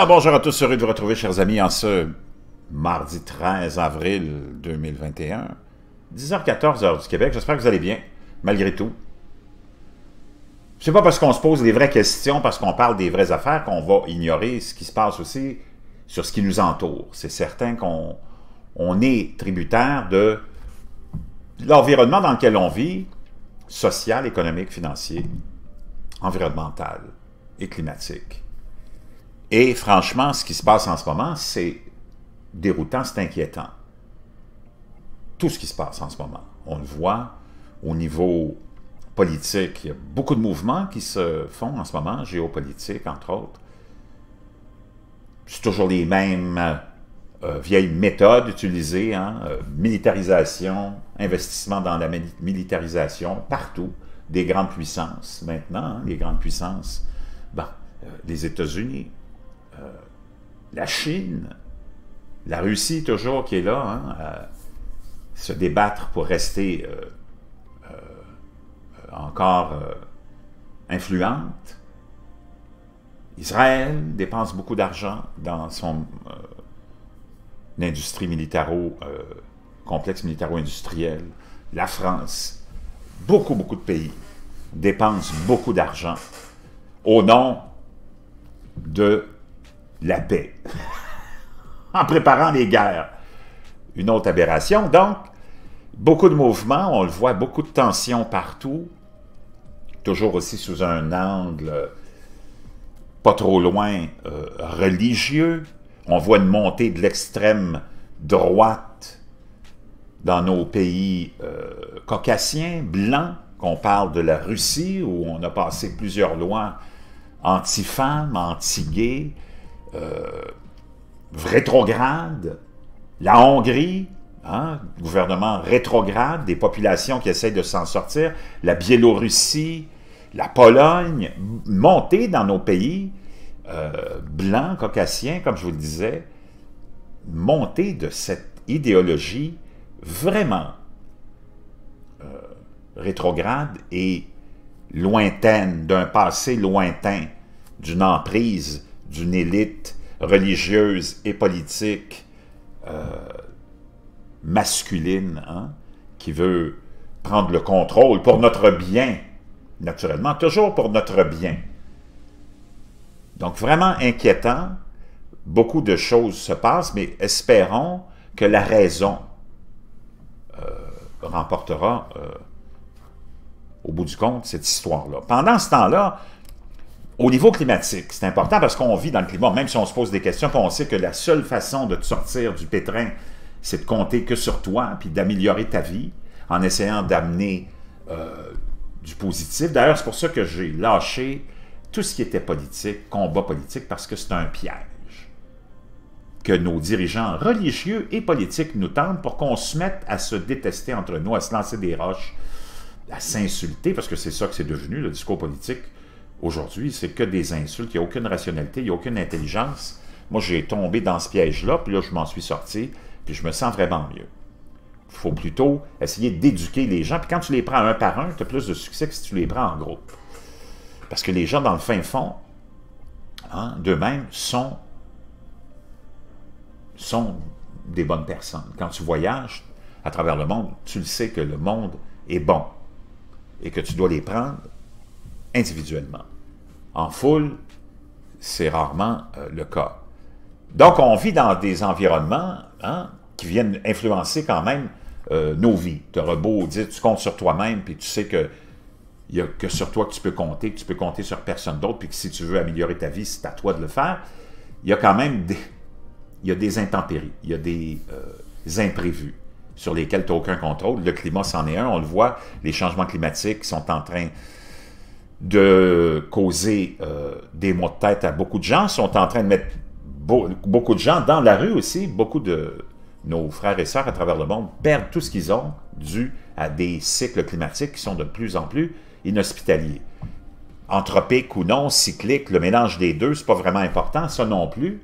Alors, bonjour à tous, heureux de vous retrouver, chers amis, en ce mardi 13 avril 2021, 10h14 heure du Québec. J'espère que vous allez bien, malgré tout. C'est pas parce qu'on se pose les vraies questions, parce qu'on parle des vraies affaires, qu'on va ignorer ce qui se passe aussi sur ce qui nous entoure. C'est certain qu'on on est tributaire de l'environnement dans lequel on vit, social, économique, financier, environnemental et climatique. Et franchement, ce qui se passe en ce moment, c'est déroutant, c'est inquiétant. Tout ce qui se passe en ce moment. On le voit au niveau politique. Il y a beaucoup de mouvements qui se font en ce moment, géopolitique entre autres. C'est toujours les mêmes euh, vieilles méthodes utilisées, hein, euh, militarisation, investissement dans la militarisation, partout, des grandes puissances maintenant, hein, les grandes puissances, euh, les États-Unis, la Chine, la Russie toujours qui est là, hein, à se débattre pour rester euh, euh, encore influente. Israël dépense beaucoup d'argent dans son industrie militaro, complexe militaro-industriel. La France, beaucoup, beaucoup de pays dépensent beaucoup d'argent au nom de la paix, en préparant les guerres. Une autre aberration. Donc, beaucoup de mouvements, on le voit, beaucoup de tensions partout, toujours aussi sous un angle pas trop loin euh, religieux. On voit une montée de l'extrême droite dans nos pays euh, caucasiens, blancs, qu'on parle de la Russie, où on a passé plusieurs lois anti-femmes, anti-gays, rétrograde, la Hongrie, hein, gouvernement rétrograde, des populations qui essayent de s'en sortir, la Biélorussie, la Pologne, montée dans nos pays, euh, blancs, caucasiens, comme je vous le disais, montée de cette idéologie vraiment euh, rétrograde et lointaine, d'un passé lointain, d'une emprise d'une élite religieuse et politique euh, masculine, hein, qui veut prendre le contrôle pour notre bien, naturellement, toujours pour notre bien. Donc vraiment inquiétant, beaucoup de choses se passent, mais espérons que la raison euh, remportera euh, au bout du compte cette histoire-là. Pendant ce temps-là, au niveau climatique, c'est important parce qu'on vit dans le climat, même si on se pose des questions, puis on sait que la seule façon de te sortir du pétrin, c'est de compter que sur toi, puis d'améliorer ta vie, en essayant d'amener euh, du positif. D'ailleurs, c'est pour ça que j'ai lâché tout ce qui était politique, combat politique, parce que c'est un piège que nos dirigeants religieux et politiques nous tentent pour qu'on se mette à se détester entre nous, à se lancer des roches, à s'insulter, parce que c'est ça que c'est devenu, le discours politique, Aujourd'hui, c'est que des insultes, il n'y a aucune rationalité, il n'y a aucune intelligence. Moi, j'ai tombé dans ce piège-là, puis là, je m'en suis sorti, puis je me sens vraiment mieux. Il faut plutôt essayer d'éduquer les gens, puis quand tu les prends un par un, tu as plus de succès que si tu les prends en groupe. Parce que les gens, dans le fin fond, hein, d'eux-mêmes, sont, sont des bonnes personnes. Quand tu voyages à travers le monde, tu le sais que le monde est bon et que tu dois les prendre individuellement. En foule, c'est rarement euh, le cas. Donc, on vit dans des environnements hein, qui viennent influencer quand même euh, nos vies. Tu auras beau tu comptes sur toi-même, puis tu sais que il n'y a que sur toi que tu peux compter, que tu peux compter sur personne d'autre, puis que si tu veux améliorer ta vie, c'est à toi de le faire. Il y a quand même des, il y a des intempéries, il y a des, euh, imprévus sur lesquels tu n'as aucun contrôle. Le climat, c'en est un, on le voit, les changements climatiques sont en train de causer euh, des maux de tête à beaucoup de gens, sont en train de mettre beaucoup de gens dans la rue aussi, beaucoup de nos frères et sœurs à travers le monde perdent tout ce qu'ils ont dû à des cycles climatiques qui sont de plus en plus inhospitaliers. Anthropique ou non, cyclique, le mélange des deux, c'est pas vraiment important, ça non plus.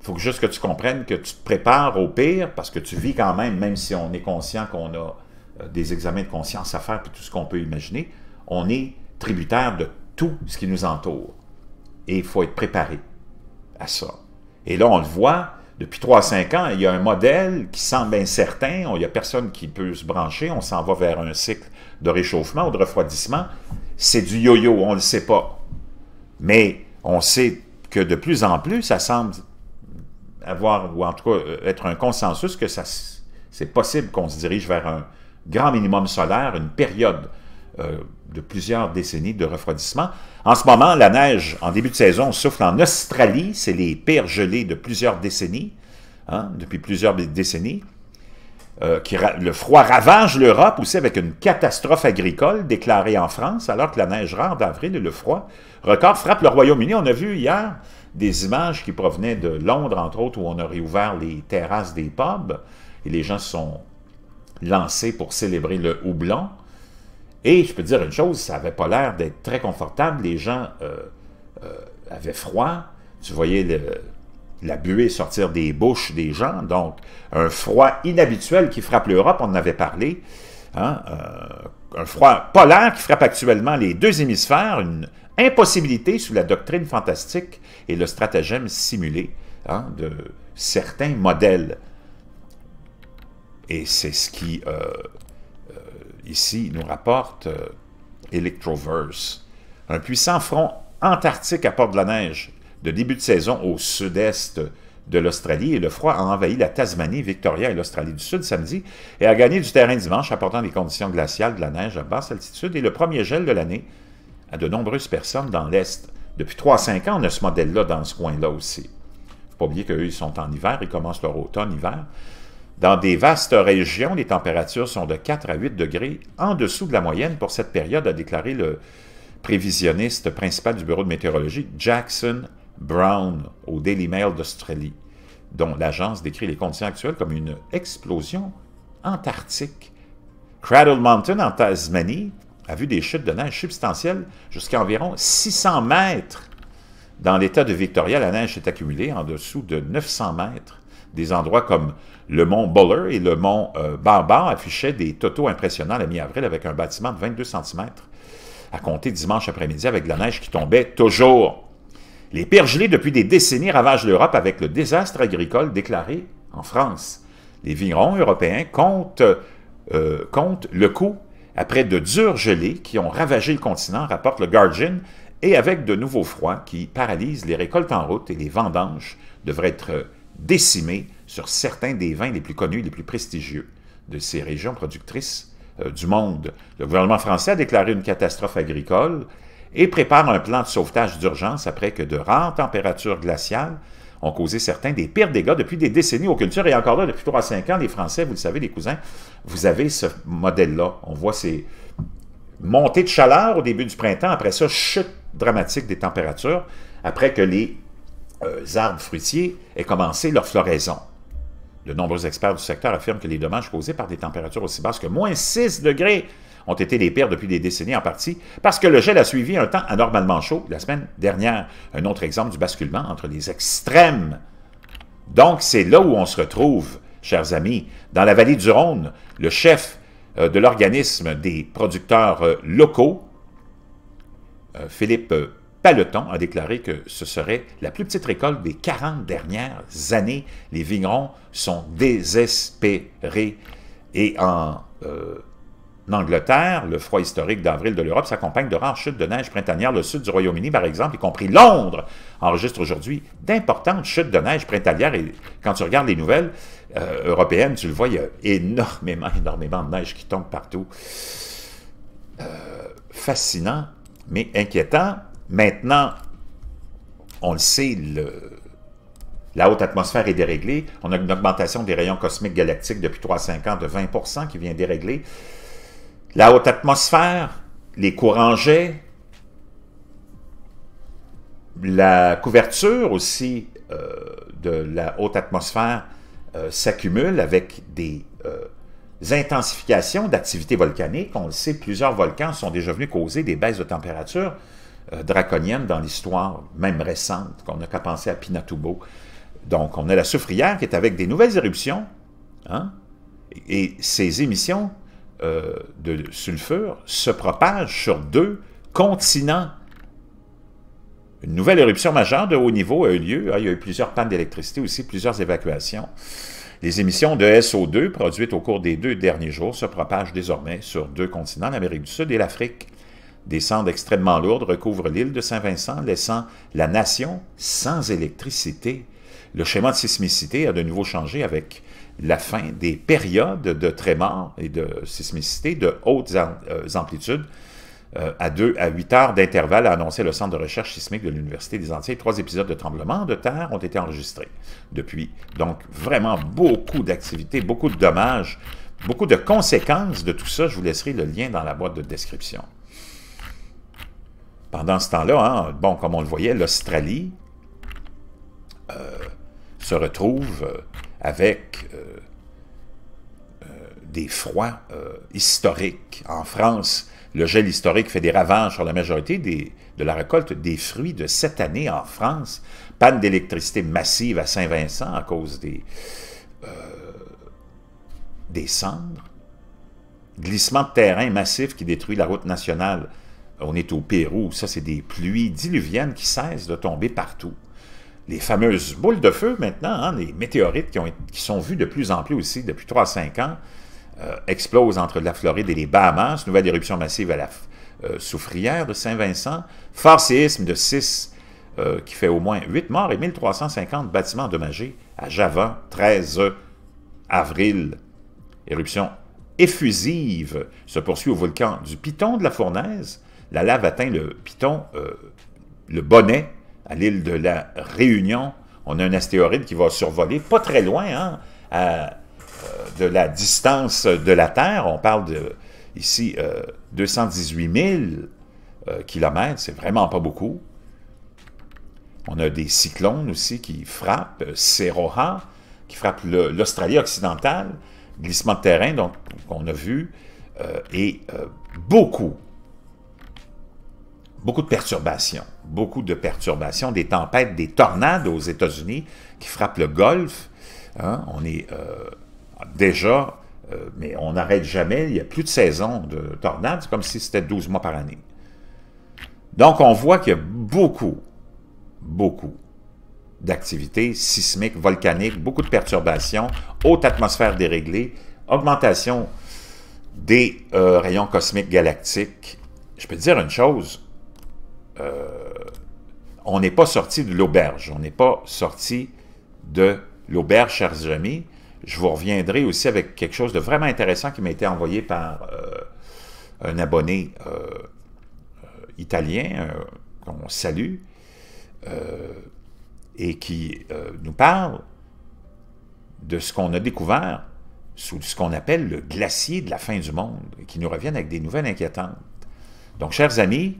Il faut juste que tu comprennes que tu te prépares au pire, parce que tu vis quand même, même si on est conscient qu'on a euh, des examens de conscience à faire, puis tout ce qu'on peut imaginer, on est tributaire de tout ce qui nous entoure. Et il faut être préparé. à ça. Et là, on le voit, depuis 3-5 ans, il y a un modèle qui semble incertain, il n'y a personne qui peut se brancher, on s'en va vers un cycle de réchauffement ou de refroidissement. C'est du yo-yo, on ne le sait pas. Mais on sait que de plus en plus, ça semble avoir, ou en tout cas être un consensus que c'est possible qu'on se dirige vers un grand minimum solaire, une période euh, de plusieurs décennies de refroidissement. En ce moment, la neige, en début de saison, souffle en Australie. C'est les pires gelées de plusieurs décennies, hein, depuis plusieurs décennies. Euh, le froid ravage l'Europe aussi avec une catastrophe agricole déclarée en France, alors que la neige rare d'avril et le froid record frappe le Royaume-Uni. On a vu hier des images qui provenaient de Londres, entre autres, où on a réouvert les terrasses des pubs et les gens sont lancés pour célébrer le houblon. Et je peux dire une chose, ça n'avait pas l'air d'être très confortable. Les gens euh, euh, avaient froid. Tu voyais la buée sortir des bouches des gens. Donc, un froid inhabituel qui frappe l'Europe, on en avait parlé. Hein, euh, un froid polaire qui frappe actuellement les deux hémisphères, une impossibilité sous la doctrine fantastique et le stratagème simulé hein, de certains modèles. Et c'est ce qui ici, nous rapporte euh, Electroverse. Un puissant front antarctique apporte de la neige de début de saison au sud-est de l'Australie et le froid a envahi la Tasmanie, Victoria et l'Australie du Sud samedi et a gagné du terrain dimanche apportant des conditions glaciales de la neige à basse altitude et le premier gel de l'année à de nombreuses personnes dans l'Est. Depuis 3-5 ans, on a ce modèle-là dans ce coin-là aussi. Il ne faut pas oublier qu'eux, ils sont en hiver, ils commencent leur automne-hiver. Dans des vastes régions, les températures sont de 4 à 8 degrés en dessous de la moyenne pour cette période, a déclaré le prévisionniste principal du Bureau de météorologie, Jackson Brown, au Daily Mail d'Australie, dont l'agence décrit les conditions actuelles comme une explosion antarctique. Cradle Mountain, en Tasmanie, a vu des chutes de neige substantielles jusqu'à environ 600 mètres. Dans l'État de Victoria, la neige s'est accumulée en dessous de 900 mètres. Des endroits comme le mont Buller et le mont euh, affichaient des totaux impressionnants la mi-avril avec un bâtiment de 22 cm à compter dimanche après-midi avec de la neige qui tombait toujours. Les pires gelées depuis des décennies ravagent l'Europe avec le désastre agricole déclaré en France. Les vignerons européens comptent, euh, comptent le coup après de dures gelées qui ont ravagé le continent, rapporte le Guardian, et avec de nouveaux froids qui paralysent les récoltes en route et les vendanges devraient être décimées sur certains des vins les plus connus et les plus prestigieux de ces régions productrices euh, du monde. Le gouvernement français a déclaré une catastrophe agricole et prépare un plan de sauvetage d'urgence après que de rares températures glaciales ont causé certains des pires dégâts depuis des décennies aux cultures. Et encore là, depuis 3 à 5 ans, les Français, vous le savez, les cousins, vous avez ce modèle-là. On voit ces montées de chaleur au début du printemps, après ça, chute dramatique des températures, après que les euh, arbres fruitiers aient commencé leur floraison. De nombreux experts du secteur affirment que les dommages causés par des températures aussi basses que moins 6 degrés ont été les pires depuis des décennies en partie, parce que le gel a suivi un temps anormalement chaud la semaine dernière. Un autre exemple du basculement entre les extrêmes. Donc, c'est là où on se retrouve, chers amis. Dans la vallée du Rhône, le chef euh, de l'organisme des producteurs euh, locaux, euh, Philippe Paleton a déclaré que ce serait la plus petite récolte des 40 dernières années. Les vignerons sont désespérés. Et en, euh, Angleterre, le froid historique d'avril de l'Europe s'accompagne de rares chutes de neige printanières. Le sud du Royaume-Uni, par exemple, y compris Londres, enregistre aujourd'hui d'importantes chutes de neige printanières. Et quand tu regardes les nouvelles euh, européennes, tu le vois, il y a énormément, énormément de neige qui tombe partout. Euh, fascinant, mais inquiétant. Maintenant, on le sait, la haute atmosphère est déréglée. On a une augmentation des rayons cosmiques galactiques depuis 3-5 ans de 20% qui vient dérégler. La haute atmosphère, les courants jets, la couverture aussi euh, de la haute atmosphère euh, s'accumule avec des euh, intensifications d'activité volcanique. On le sait, plusieurs volcans sont déjà venus causer des baisses de température euh, draconienne dans l'histoire, même récente, qu'on n'a qu'à penser à Pinatubo. Donc, on a la soufrière qui est avec des nouvelles éruptions, hein, et ces émissions euh, de sulfure se propagent sur deux continents. Une nouvelle éruption majeure de haut niveau a eu lieu. Ah, il y a eu plusieurs pannes d'électricité aussi, plusieurs évacuations. Les émissions de SO2 produites au cours des deux derniers jours se propagent désormais sur deux continents, l'Amérique du Sud et l'Afrique. Des cendres extrêmement lourdes recouvrent l'île de Saint-Vincent, laissant la nation sans électricité. Le schéma de sismicité a de nouveau changé avec la fin des périodes de trémors et de sismicité de hautes euh, amplitudes euh, à 2 à 8 heures d'intervalle, a annoncé le Centre de recherche sismique de l'Université des Antilles. Trois épisodes de tremblements de terre ont été enregistrés depuis. Donc, vraiment beaucoup d'activités, beaucoup de dommages, beaucoup de conséquences de tout ça. Je vous laisserai le lien dans la boîte de description. Pendant ce temps-là, hein, bon, comme on le voyait, l'Australie euh, se retrouve euh, avec des froids historiques. En France, le gel historique fait des ravages sur la majorité de la récolte des fruits de cette année en France. Panne d'électricité massive à Saint-Vincent à cause euh, des cendres. Glissement de terrain massif qui détruit la route nationale. On est au Pérou, ça c'est des pluies diluviennes qui cessent de tomber partout. Les fameuses boules de feu maintenant, hein, les météorites qui, ont, qui sont vues de plus en plus aussi depuis 3-5 ans, euh, explose entre la Floride et les Bahamas, nouvelle éruption massive à la euh, soufrière de Saint-Vincent, fort séisme de 6 euh, qui fait au moins 8 morts et 1350 bâtiments endommagés à Java, 13 avril. Éruption effusive se poursuit au volcan du Piton de la Fournaise. La lave atteint le Piton, le Bonnet, à l'île de la Réunion. On a un astéroïde qui va survoler pas très loin, hein, à de la distance de la Terre, on parle de, ici, 218 000 euh, kilomètres, c'est vraiment pas beaucoup. On a des cyclones aussi qui frappent, euh, Seroha, qui frappe l'Australie occidentale, glissement de terrain, donc, qu'on a vu, euh, et beaucoup, beaucoup de perturbations, beaucoup de perturbations, des tempêtes, des tornades aux États-Unis qui frappent le Golfe. Hein. on est déjà, euh, mais on n'arrête jamais, il n'y a plus de saison de tornades, c'est comme si c'était 12 mois par année. Donc, on voit qu'il y a beaucoup, beaucoup d'activités sismiques, volcaniques, beaucoup de perturbations, haute atmosphère déréglée, augmentation des euh, rayons cosmiques galactiques. Je peux te dire une chose, euh, on n'est pas sorti de l'auberge, on n'est pas sorti de l'auberge, chers amis, je vous reviendrai aussi avec quelque chose de vraiment intéressant qui m'a été envoyé par euh, un abonné euh, euh, italien qu'on salue et qui nous parle de ce qu'on a découvert sous ce qu'on appelle le glacier de la fin du monde et qui nous reviennent avec des nouvelles inquiétantes. Donc, chers amis,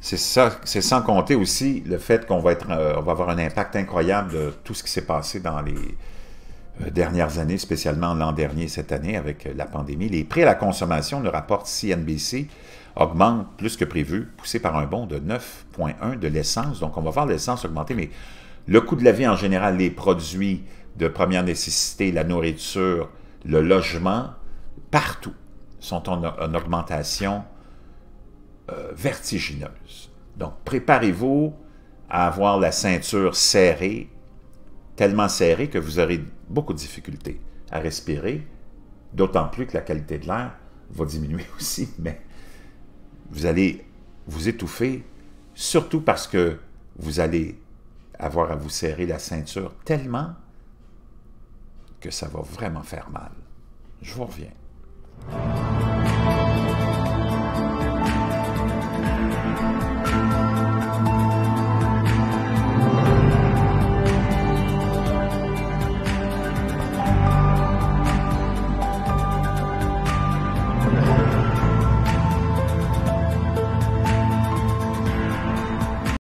c'est c'est sans compter aussi le fait qu'on va, être, euh, va avoir un impact incroyable de tout ce qui s'est passé dans les euh, dernières années, spécialement l'an dernier, cette année, avec euh, la pandémie. Les prix à la consommation, le rapport CNBC, augmentent plus que prévu, poussé par un bond de 9,1 de l'essence. Donc, on va voir l'essence augmenter, mais le coût de la vie en général, les produits de première nécessité, la nourriture, le logement, partout sont en augmentation euh, vertigineuse. Donc, préparez-vous à avoir la ceinture serrée, tellement serrée que vous aurez beaucoup de difficultés à respirer, d'autant plus que la qualité de l'air va diminuer aussi, mais vous allez vous étouffer, surtout parce que vous allez avoir à vous serrer la ceinture tellement que ça va vraiment faire mal. Je vous reviens.